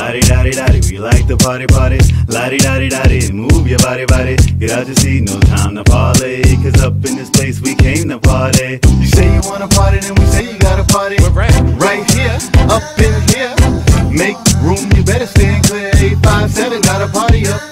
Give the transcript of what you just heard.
La-di da di da di, we like to party party. La-di da move your body body. Get out your seat, no time to parlay. Cause up in this place we came to party. You say you wanna party, then we say you gotta party. We're right. Right here, up in here. Make room, you better stand clear. 857 got a party up